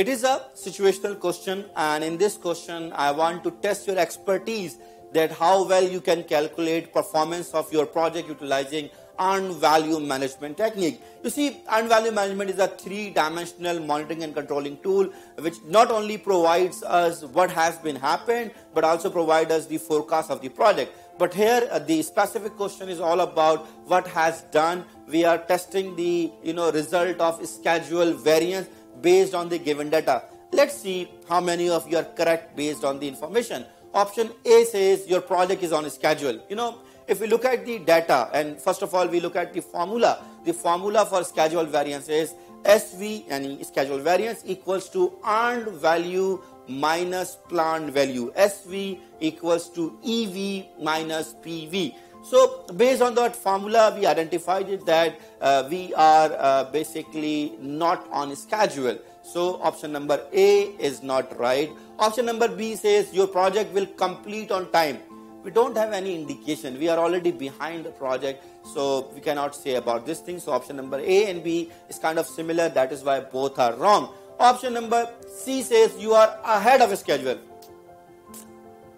It is a situational question and in this question I want to test your expertise that how well you can calculate performance of your project utilizing earned value management technique. You see, earned value management is a three-dimensional monitoring and controlling tool which not only provides us what has been happened but also provides us the forecast of the project. But here uh, the specific question is all about what has done. We are testing the you know result of schedule variance based on the given data. Let's see how many of you are correct based on the information. Option A says your project is on schedule. You know, if we look at the data and first of all we look at the formula, the formula for schedule variance is SV, any schedule variance equals to earned value minus planned value. SV equals to EV minus PV. So based on that formula, we identified it that uh, we are uh, basically not on schedule. So option number A is not right. Option number B says your project will complete on time. We don't have any indication. We are already behind the project, so we cannot say about this thing. So option number A and B is kind of similar. That is why both are wrong. Option number C says you are ahead of schedule.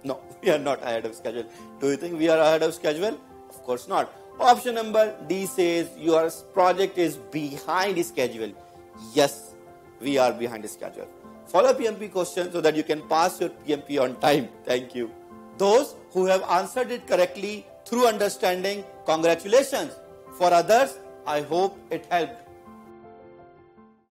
No, we are not ahead of schedule. Do you think we are ahead of schedule? Of course not. Option number D says your project is behind schedule. Yes, we are behind schedule. Follow PMP question so that you can pass your PMP on time. Thank you. Those who have answered it correctly through understanding, congratulations. For others, I hope it helped.